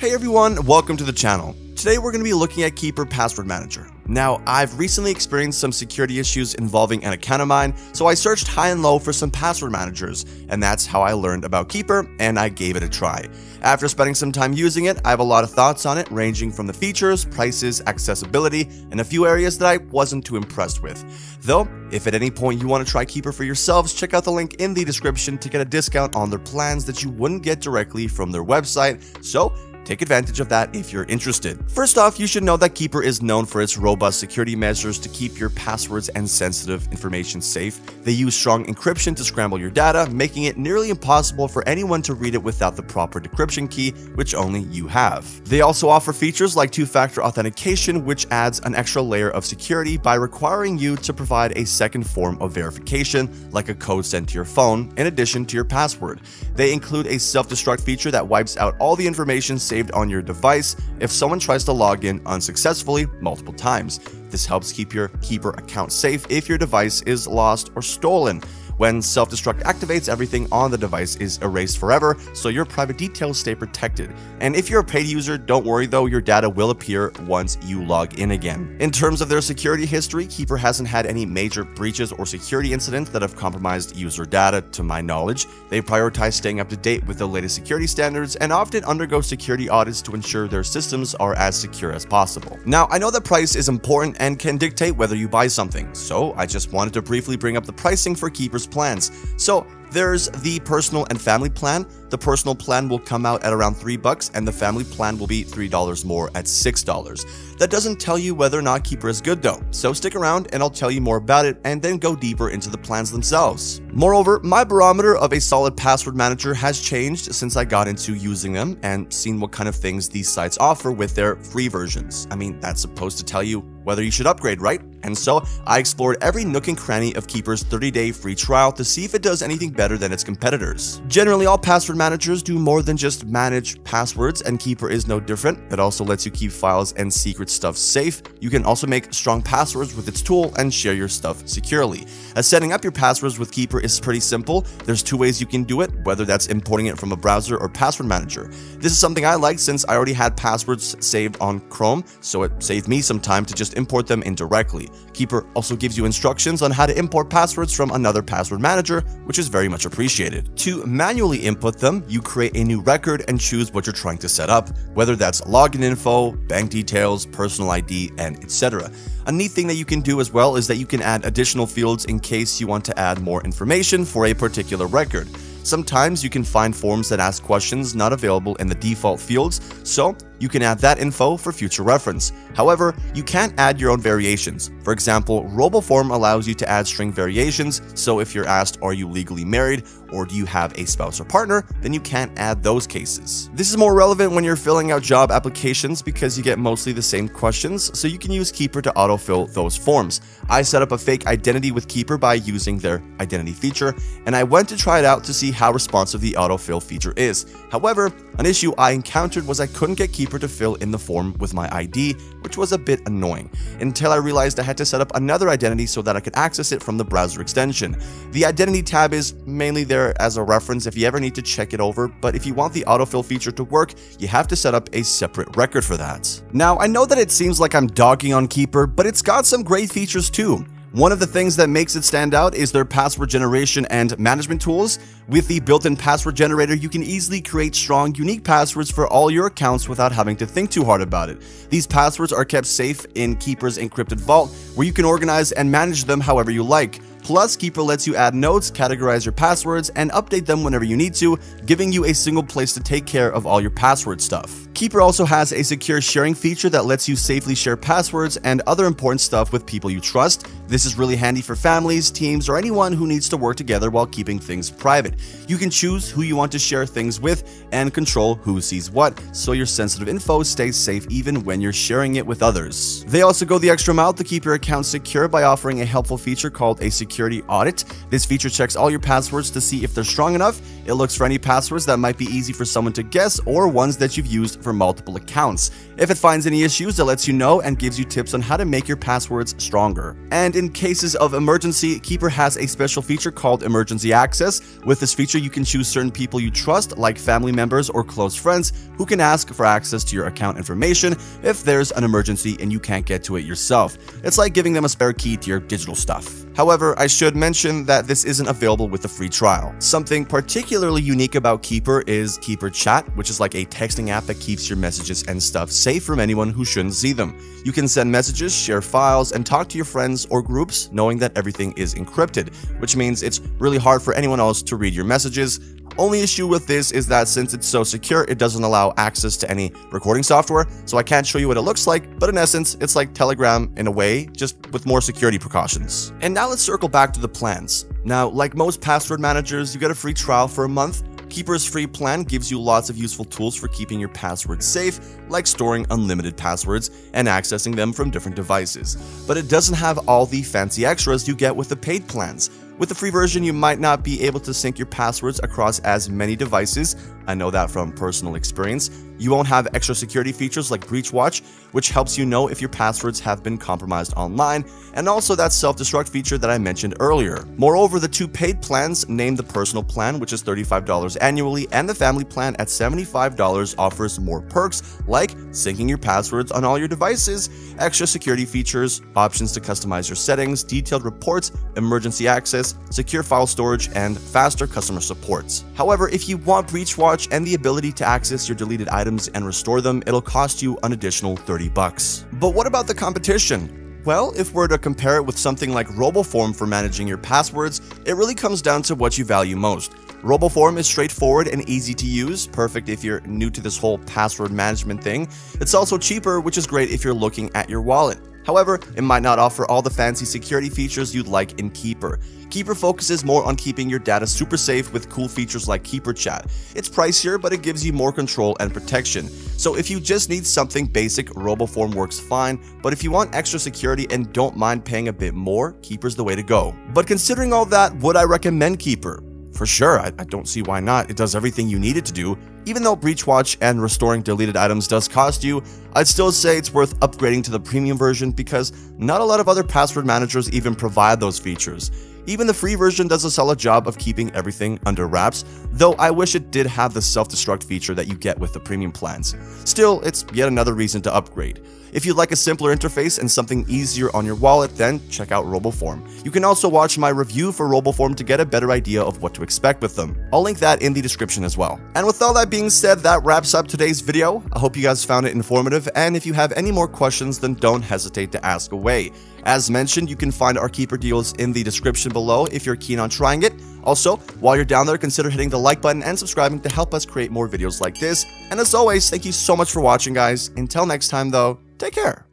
Hey everyone, welcome to the channel. Today we're going to be looking at Keeper Password Manager. Now, I've recently experienced some security issues involving an account of mine, so I searched high and low for some password managers, and that's how I learned about Keeper, and I gave it a try. After spending some time using it, I have a lot of thoughts on it, ranging from the features, prices, accessibility, and a few areas that I wasn't too impressed with. Though, if at any point you want to try Keeper for yourselves, check out the link in the description to get a discount on their plans that you wouldn't get directly from their website. So, Take advantage of that if you're interested. First off, you should know that Keeper is known for its robust security measures to keep your passwords and sensitive information safe. They use strong encryption to scramble your data, making it nearly impossible for anyone to read it without the proper decryption key, which only you have. They also offer features like two-factor authentication, which adds an extra layer of security by requiring you to provide a second form of verification, like a code sent to your phone, in addition to your password. They include a self-destruct feature that wipes out all the information saved on your device if someone tries to log in unsuccessfully multiple times. This helps keep your Keeper account safe if your device is lost or stolen. When self-destruct activates, everything on the device is erased forever, so your private details stay protected. And if you're a paid user, don't worry though, your data will appear once you log in again. In terms of their security history, Keeper hasn't had any major breaches or security incidents that have compromised user data to my knowledge. They prioritize staying up to date with the latest security standards and often undergo security audits to ensure their systems are as secure as possible. Now, I know that price is important and can dictate whether you buy something, so I just wanted to briefly bring up the pricing for Keeper's plans. So there's the personal and family plan. The personal plan will come out at around 3 bucks and the family plan will be $3 more at $6. That doesn't tell you whether or not Keeper is good though, so stick around and I'll tell you more about it and then go deeper into the plans themselves. Moreover, my barometer of a solid password manager has changed since I got into using them and seen what kind of things these sites offer with their free versions. I mean, that's supposed to tell you whether you should upgrade, right? And so I explored every nook and cranny of Keeper's 30-day free trial to see if it does anything better than its competitors. Generally, all password managers do more than just manage passwords, and Keeper is no different. It also lets you keep files and secret stuff safe. You can also make strong passwords with its tool and share your stuff securely. As setting up your passwords with Keeper is pretty simple. There's two ways you can do it, whether that's importing it from a browser or password manager. This is something I like since I already had passwords saved on Chrome, so it saved me some time to just import them in directly. Keeper also gives you instructions on how to import passwords from another password manager, which is very much appreciated. To manually input them, you create a new record and choose what you're trying to set up, whether that's login info, bank details, personal ID, and etc. A neat thing that you can do as well is that you can add additional fields in case you want to add more information for a particular record. Sometimes you can find forms that ask questions not available in the default fields, so you can add that info for future reference. However, you can't add your own variations. For example, RoboForm allows you to add string variations, so if you're asked are you legally married or do you have a spouse or partner, then you can't add those cases. This is more relevant when you're filling out job applications because you get mostly the same questions, so you can use Keeper to autofill those forms. I set up a fake identity with Keeper by using their identity feature, and I went to try it out to see how responsive the autofill feature is. However, an issue I encountered was I couldn't get Keeper to fill in the form with my ID, which was a bit annoying, until I realized I had to set up another identity so that I could access it from the browser extension. The identity tab is mainly there as a reference if you ever need to check it over, but if you want the autofill feature to work, you have to set up a separate record for that. Now, I know that it seems like I'm dogging on Keeper, but it's got some great features too. One of the things that makes it stand out is their password generation and management tools. With the built-in password generator, you can easily create strong, unique passwords for all your accounts without having to think too hard about it. These passwords are kept safe in Keeper's encrypted vault, where you can organize and manage them however you like. Plus, Keeper lets you add notes, categorize your passwords, and update them whenever you need to, giving you a single place to take care of all your password stuff. Keeper also has a secure sharing feature that lets you safely share passwords and other important stuff with people you trust. This is really handy for families, teams, or anyone who needs to work together while keeping things private. You can choose who you want to share things with and control who sees what, so your sensitive info stays safe even when you're sharing it with others. They also go the extra mile to keep your account secure by offering a helpful feature called a security audit. This feature checks all your passwords to see if they're strong enough. It looks for any passwords that might be easy for someone to guess or ones that you've used for multiple accounts. If it finds any issues, it lets you know and gives you tips on how to make your passwords stronger. And in cases of emergency, Keeper has a special feature called Emergency Access. With this feature, you can choose certain people you trust, like family members or close friends, who can ask for access to your account information if there's an emergency and you can't get to it yourself. It's like giving them a spare key to your digital stuff. However, I should mention that this isn't available with the free trial. Something particularly unique about Keeper is Keeper Chat, which is like a texting app that keeps your messages and stuff safe from anyone who shouldn't see them. You can send messages, share files, and talk to your friends or groups knowing that everything is encrypted, which means it's really hard for anyone else to read your messages, only issue with this is that since it's so secure, it doesn't allow access to any recording software, so I can't show you what it looks like, but in essence, it's like Telegram in a way, just with more security precautions. And now let's circle back to the plans. Now, like most password managers, you get a free trial for a month, Keeper's free plan gives you lots of useful tools for keeping your passwords safe, like storing unlimited passwords and accessing them from different devices. But it doesn't have all the fancy extras you get with the paid plans. With the free version, you might not be able to sync your passwords across as many devices. I know that from personal experience. You won't have extra security features like Breach Watch, which helps you know if your passwords have been compromised online, and also that self-destruct feature that I mentioned earlier. Moreover, the two paid plans, named the personal plan, which is $35 annually, and the family plan at $75 offers more perks like syncing your passwords on all your devices, extra security features, options to customize your settings, detailed reports, emergency access, secure file storage, and faster customer support. However, if you want Breach Watch and the ability to access your deleted items and restore them, it'll cost you an additional 30 bucks. But what about the competition? Well, if we're to compare it with something like RoboForm for managing your passwords, it really comes down to what you value most. RoboForm is straightforward and easy to use, perfect if you're new to this whole password management thing. It's also cheaper, which is great if you're looking at your wallet. However, it might not offer all the fancy security features you'd like in Keeper. Keeper focuses more on keeping your data super safe with cool features like Keeper Chat. It's pricier, but it gives you more control and protection. So if you just need something basic, RoboForm works fine, but if you want extra security and don't mind paying a bit more, Keeper's the way to go. But considering all that, would I recommend Keeper? For sure, I, I, don't see why not. It does everything you need it to do. Even though Breach Watch and restoring deleted items does cost you, I'd still say it's worth upgrading to the premium version because not a lot of other password managers even provide those features. Even the free version does a solid job of keeping everything under wraps, though I wish it did have the self-destruct feature that you get with the premium plans. Still, it's yet another reason to upgrade. If you'd like a simpler interface and something easier on your wallet, then check out RoboForm. You can also watch my review for RoboForm to get a better idea of what to expect with them. I'll link that in the description as well. And with all that being said, that wraps up today's video. I hope you guys found it informative, and if you have any more questions, then don't hesitate to ask away. As mentioned, you can find our Keeper deals in the description below if you're keen on trying it. Also, while you're down there, consider hitting the like button and subscribing to help us create more videos like this. And as always, thank you so much for watching, guys. Until next time, though, take care.